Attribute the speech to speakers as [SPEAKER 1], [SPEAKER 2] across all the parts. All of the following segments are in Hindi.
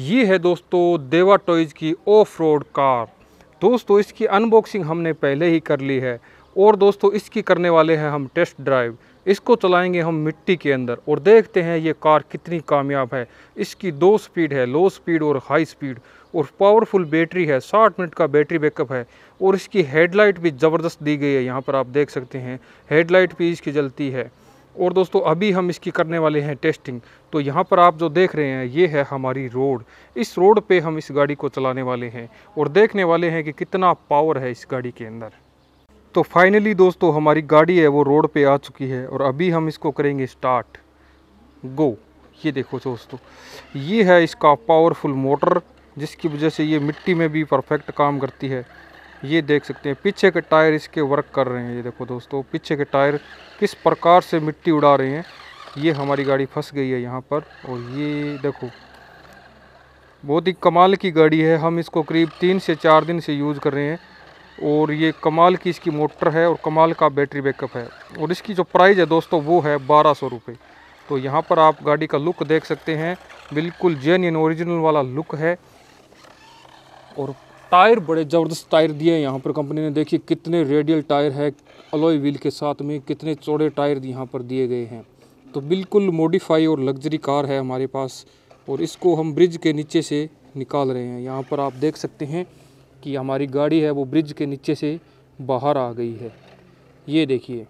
[SPEAKER 1] ये है दोस्तों देवा टॉयज़ की ऑफ़ रोड कार। दोस्तों, इसकी अनबॉक्सिंग हमने पहले ही कर ली है और दोस्तों, इसकी करने वाले हैं हम टेस्ट ड्राइव। इसको चलाएँगे हम मिट्टी के अंदर और देखते हैं ये कार कितनी कामयाब है। इसकी दो स्पीड है, लो स्पीड और हाई स्पीड और पावरफुल बैटरी है 60 मिनट का बैटरी बैकअप है और इसकी हेडलाइट भी ज़बरदस्त दी गई है। यहाँ पर आप देख सकते हैं, हेडलाइट भी इसकी जलती है। और दोस्तों, अभी हम इसकी करने वाले हैं टेस्टिंग तो यहाँ पर आप जो देख रहे हैं, ये है हमारी रोड इस रोड पे हम इस गाड़ी को चलाने वाले हैं और देखने वाले हैं कि कितना पावर है इस गाड़ी के अंदर। तो फाइनली दोस्तों, हमारी गाड़ी है, वो रोड पे आ चुकी है और अभी हम इसको करेंगे स्टार्ट गो ये देखो दोस्तों, ये है इसका पावरफुल मोटर जिसकी वजह से ये मिट्टी में भी परफेक्ट काम करती है। ये देख सकते हैं, पीछे के टायर इसके वर्क कर रहे हैं, ये देखो दोस्तों, पीछे के टायर किस प्रकार से मिट्टी उड़ा रहे हैं। ये हमारी गाड़ी फंस गई है यहाँ पर, और ये देखो, बहुत ही कमाल की गाड़ी है। हम इसको करीब तीन से चार दिन से यूज़ कर रहे हैं, और ये कमाल की इसकी मोटर है, और कमाल का बैटरी बैकअप है। और इसकी जो प्राइस है दोस्तों, वो है बारह सौ रुपये तो यहाँ पर आप गाड़ी का लुक देख सकते हैं, बिल्कुल जेन्यन ओरिजिनल वाला लुक है। और टायर, बड़े ज़बरदस्त टायर दिए हैं यहाँ पर। कंपनी ने देखिए कितने रेडियल टायर है अलॉय व्हील के साथ में कितने चौड़े टायर यहाँ पर दिए गए हैं। तो बिल्कुल मॉडिफाई और लग्जरी कार है हमारे पास, और इसको हम ब्रिज के नीचे से निकाल रहे हैं। यहाँ पर आप देख सकते हैं कि हमारी गाड़ी है, वो ब्रिज के नीचे से बाहर आ गई है। ये देखिए,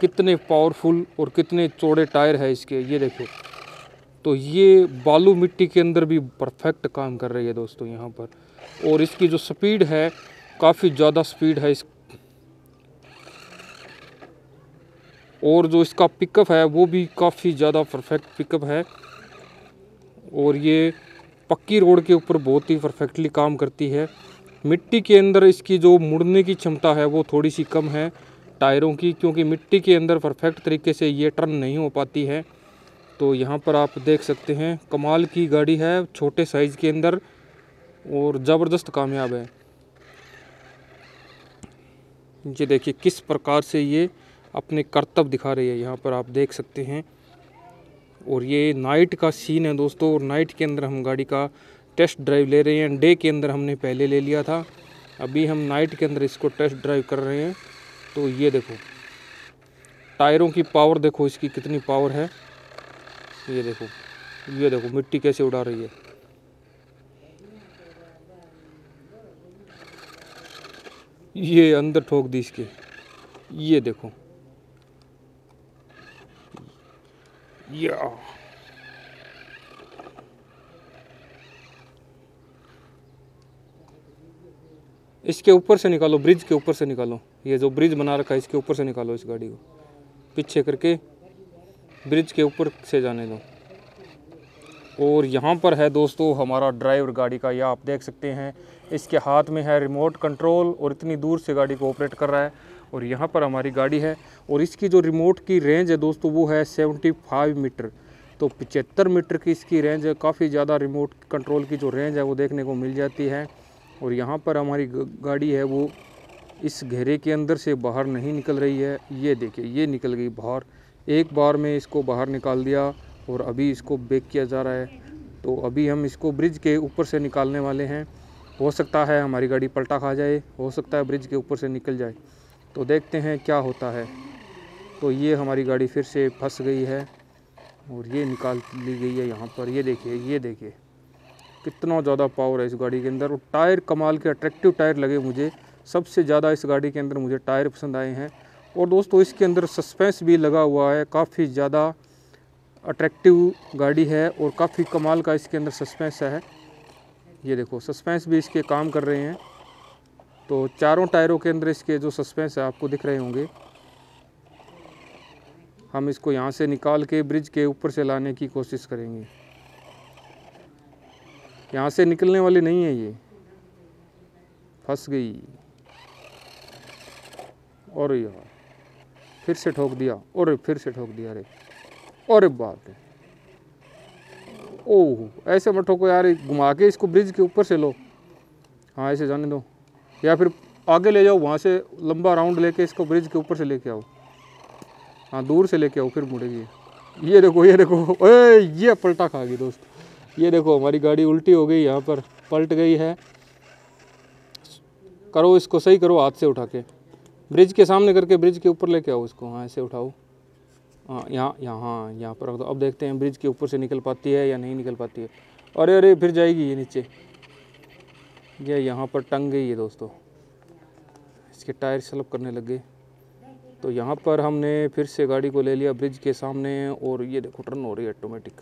[SPEAKER 1] कितने पावरफुल और कितने चौड़े टायर है इसके। ये देखो तो ये बालू मिट्टी के अंदर भी परफेक्ट काम कर रही है दोस्तों यहाँ पर। और इसकी जो स्पीड है, काफ़ी ज़्यादा स्पीड है इस और जो इसका पिकअप है, वो भी काफ़ी ज़्यादा परफेक्ट पिकअप है। और ये पक्की रोड के ऊपर बहुत ही परफेक्टली काम करती है। मिट्टी के अंदर इसकी जो मुड़ने की क्षमता है, वो थोड़ी सी कम है टायरों की, क्योंकि मिट्टी के अंदर परफेक्ट तरीके से ये टर्न नहीं हो पाती है। तो यहाँ पर आप देख सकते हैं, कमाल की गाड़ी है, छोटे साइज़ के अंदर और ज़बरदस्त कामयाब है। ये देखिए, किस प्रकार से ये अपने कर्तव्य दिखा रही है, यहाँ पर आप देख सकते हैं। और ये नाइट का सीन है दोस्तों, और नाइट के अंदर हम गाड़ी का टेस्ट ड्राइव ले रहे हैं। डे के अंदर हमने पहले ले लिया था, अभी हम नाइट के अंदर इसको टेस्ट ड्राइव कर रहे हैं। तो ये देखो, टायरों की पावर देखो, इसकी कितनी पावर है। ये देखो ये देखो, मिट्टी कैसे उड़ा रही है। ये अंदर ठोक दी इसके। ये देखो। या। इसके ऊपर से निकालो, ब्रिज के ऊपर से निकालो। ये जो ब्रिज बना रखा है, इसके ऊपर से निकालो इस गाड़ी को। पीछे करके ब्रिज के ऊपर से जाने दो। और यहाँ पर है दोस्तों हमारा ड्राइवर गाड़ी का यह आप देख सकते हैं, इसके हाथ में है रिमोट कंट्रोल और इतनी दूर से गाड़ी को ऑपरेट कर रहा है। और यहाँ पर हमारी गाड़ी है और इसकी जो रिमोट की रेंज है दोस्तों वो है 75 मीटर। तो पचहत्तर मीटर की इसकी रेंज है, काफ़ी ज़्यादा रिमोट कंट्रोल की जो रेंज है वो देखने को मिल जाती है। और यहाँ पर हमारी गाड़ी है वो इस घेरे के अंदर से बाहर नहीं निकल रही है। ये देखिए, ये निकल गई बाहर। एक बार में इसको बाहर निकाल दिया और अभी इसको बेक किया जा रहा है। तो अभी हम इसको ब्रिज के ऊपर से निकालने वाले हैं। हो सकता है हमारी गाड़ी पलटा खा जाए, हो सकता है ब्रिज के ऊपर से निकल जाए। तो देखते हैं क्या होता है। तो ये हमारी गाड़ी फिर से फंस गई है और ये निकाल ली गई है यहाँ पर। ये देखिए ये देखिए। कितना ज़्यादा पावर है इस गाड़ी के अंदर और टायर कमाल के अट्रैक्टिव टायर लगे मुझे। सबसे ज़्यादा इस गाड़ी के अंदर मुझे टायर पसंद आए हैं। और दोस्तों, इसके अंदर सस्पेंस भी लगा हुआ है। काफ़ी ज़्यादा अट्रैक्टिव गाड़ी है और काफ़ी कमाल का इसके अंदर सस्पेंस है। ये देखो सस्पेंस भी इसके काम कर रहे हैं। तो चारों टायरों के अंदर इसके जो सस्पेंस है, आपको दिख रहे होंगे। हम इसको यहाँ से निकाल के ब्रिज के ऊपर से लाने की कोशिश करेंगे। यहाँ से निकलने वाली नहीं है ये। फंस गई। और यार। फिर से ठोक दिया, और फिर से ठोक दिया अरे अरे बाप रे। ओह, ऐसे मत ठोको यार, घुमा के इसको ब्रिज के ऊपर से लो। हाँ ऐसे जाने दो। या फिर आगे ले जाओ, वहाँ से लंबा राउंड लेके इसको ब्रिज के ऊपर से लेके आओ। हाँ दूर से लेके आओ, फिर मुड़ेगी। ये देखो ये देखो। ए ये पलटा खा गई दोस्त। ये देखो, हमारी गाड़ी उल्टी हो गई, यहाँ पर पलट गई है। करो इसको, सही करो हाथ से उठा के। ब्रिज के सामने करके ब्रिज के ऊपर लेके आओ इसको हाँ ऐसे उठाओ। हाँ यहाँ यहाँ हाँ यहाँ पर रख दो। अब देखते हैं ब्रिज के ऊपर से निकल पाती है या नहीं निकल पाती है। अरे अरे, फिर जाएगी ये नीचे। ये यहाँ पर टंग गई है दोस्तों। इसके टायर स्लप करने लग गए। तो यहाँ पर हमने फिर से गाड़ी को ले लिया ब्रिज के सामने और ये देखो टर्न हो रही है ऑटोमेटिक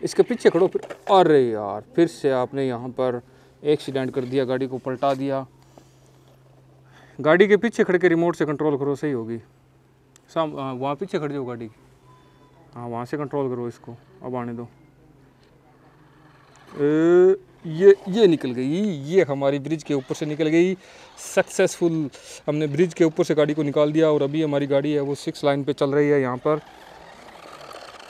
[SPEAKER 1] इसके पीछे खड़ो फिर। अरे यार, फिर से आपने यहाँ पर एक्सीडेंट कर दिया, गाड़ी को पलटा दिया। गाड़ी के पीछे खड़ के रिमोट से कंट्रोल करो सही होगी। साम वहाँ पीछे खड़ जाओ गाड़ी। की हाँ वहाँ से कंट्रोल करो इसको। अब आने दो। ए, ये ये निकल गई। ये हमारी ब्रिज के ऊपर से निकल गई। सक्सेसफुल हमने ब्रिज के ऊपर से गाड़ी को निकाल दिया और अभी हमारी गाड़ी है वो सिक्स लाइन पे चल रही है यहाँ पर।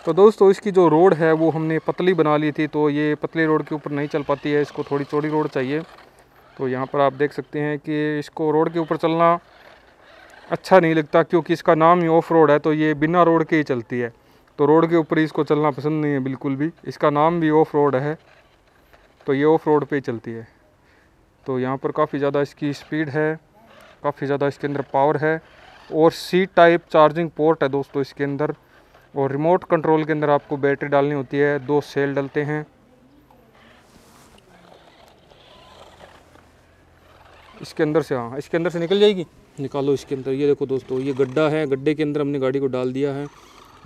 [SPEAKER 1] तो दोस्तों इसकी जो रोड है वो हमने पतली बना ली थी तो ये पतली रोड के ऊपर नहीं चल पाती है। इसको थोड़ी चौड़ी रोड चाहिए। तो यहाँ पर आप देख सकते हैं कि इसको रोड के ऊपर चलना अच्छा नहीं लगता क्योंकि इसका नाम ही ऑफ़ रोड है तो ये बिना रोड के ही चलती है। तो रोड के ऊपर इसको चलना पसंद नहीं है बिल्कुल भी। इसका नाम भी ऑफ़ रोड है तो ये ऑफ़ रोड पे ही चलती है। तो यहाँ पर काफ़ी ज़्यादा इसकी स्पीड है, काफ़ी ज़्यादा इसके अंदर पावर है और सी टाइप चार्जिंग पोर्ट है दोस्तों इसके अंदर। और रिमोट कंट्रोल के अंदर आपको बैटरी डालनी होती है, दो सेल डलते हैं। इसके अंदर से हाँ इसके अंदर से निकल जाएगी? निकालो इसके अंदर। ये देखो दोस्तों, ये गड्ढा है, गड्ढे के अंदर हमने गाड़ी को डाल दिया है।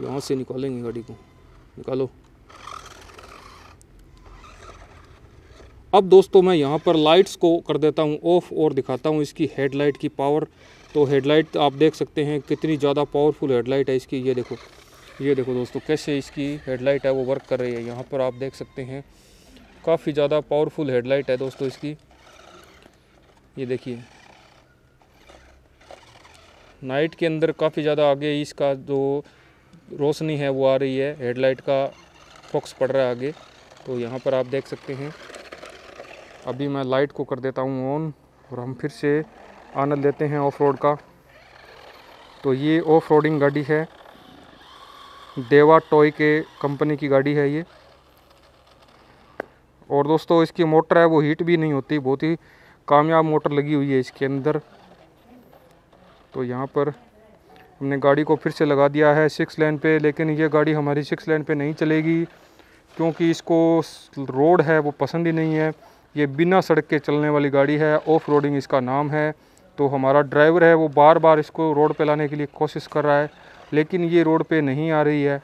[SPEAKER 1] यहाँ से निकालेंगे गाड़ी को। निकालो। अब दोस्तों मैं यहाँ पर लाइट्स को कर देता हूँ ऑफ़ और दिखाता हूँ इसकी हेडलाइट की पावर तो हेडलाइट आप देख सकते हैं कितनी ज़्यादा पावरफुल हेडलाइट है इसकी। ये देखो ये देखो दोस्तों, कैसे इसकी हेडलाइट है, वो वर्क कर रही है। यहाँ पर आप देख सकते हैं, काफ़ी ज़्यादा पावरफुल हेडलाइट है दोस्तों इसकी। ये देखिए। नाइट के अंदर काफ़ी ज़्यादा आगे इसका जो रोशनी है वो आ रही है। हेडलाइट का फोक्स पड़ रहा है आगे। तो यहाँ पर आप देख सकते हैं। अभी मैं लाइट को कर देता हूँ ऑन और हम फिर से आनंद लेते हैं ऑफ़ रोड का। तो ये ऑफ़ रोडिंग गाड़ी है। देवा टॉय के कंपनी की गाड़ी है ये। और दोस्तों, इसकी मोटर है, वो हीट भी नहीं होती, बहुत ही कामयाब मोटर लगी हुई है इसके अंदर। तो यहाँ पर हमने गाड़ी को फिर से लगा दिया है सिक्स लेन पे, लेकिन ये गाड़ी हमारी सिक्स लेन पे नहीं चलेगी, क्योंकि इसको रोड है, वो पसंद ही नहीं है। ये बिना सड़क के चलने वाली गाड़ी है ऑफ़ रोडिंग इसका नाम है। तो हमारा ड्राइवर है, वो बार बार इसको रोड पे लाने के लिए कोशिश कर रहा है, लेकिन ये रोड पे नहीं आ रही है।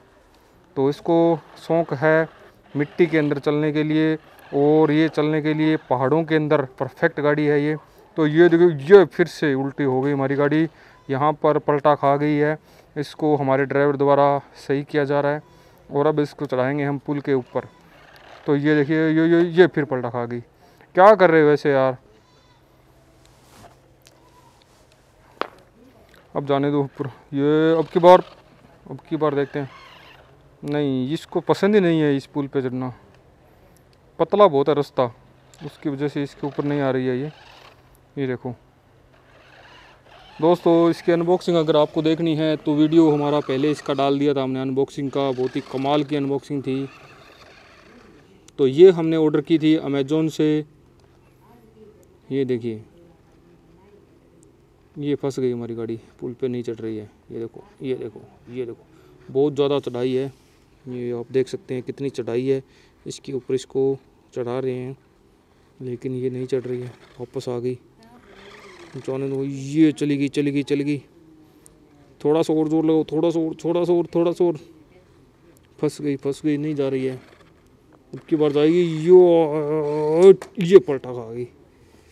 [SPEAKER 1] तो इसको शौक़ है मिट्टी के अंदर चलने के लिए और ये चलने के लिए पहाड़ों के अंदर परफेक्ट गाड़ी है ये। तो ये देखो, ये फिर से उल्टी हो गई हमारी गाड़ी। यहाँ पर पलटा खा गई है। इसको हमारे ड्राइवर द्वारा सही किया जा रहा है और अब इसको चढ़ाएँगे हम पुल के ऊपर। तो ये देखिए, ये ये ये फिर पलटा खा गई। क्या कर रहे हो वैसे यार? अब जाने दो ऊपर। ये अब की बार, अब की बार देखते हैं। नहीं, इसको पसंद ही नहीं है इस पुल पे चढ़ना। पतला बहुत है रास्ता। उसकी वजह से इसके ऊपर नहीं आ रही है ये। ये देखो। दोस्तों, इसकी अनबॉक्सिंग अगर आपको देखनी है तो वीडियो हमारा पहले इसका डाल दिया था हमने। अनबॉक्सिंग का बहुत ही कमाल की अनबॉक्सिंग थी। तो ये हमने ऑर्डर की थी अमेज़ोन से। ये देखिए। ये फंस गई हमारी गाड़ी। पुल पे नहीं चढ़ रही है। ये देखो ये देखो ये देखो। बहुत ज़्यादा चढ़ाई है। ये आप देख सकते हैं कितनी चढ़ाई है। इसके ऊपर इसको चढ़ा रहे हैं, लेकिन ये नहीं चढ़ रही है, वापस आ गई। जाने दो, ये चली गई चली गई चली गई। थोड़ा सा और ज़ोर लगाओ, थोड़ा सा और, थोड़ा सा और, थोड़ा सा और। फंस गई फंस गई, नहीं जा रही है। अब की बार जाएगी, यो, ये पलटा खा गई।